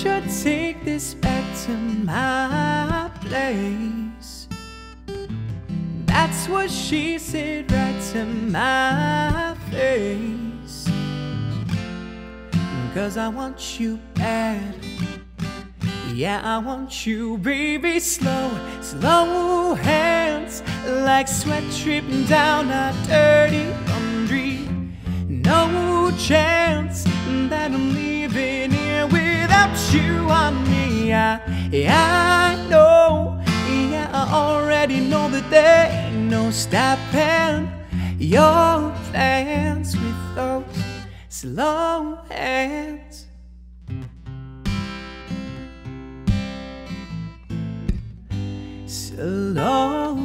should take this back to my place. That's what she said right to my face. Cause I want you bad. Yeah, I want you, baby, slow, slow hands, like sweat dripping down a dirty laundry. No chance yeah, I know, yeah, I already know that there ain't no stopping your plans with those slow hands. Slow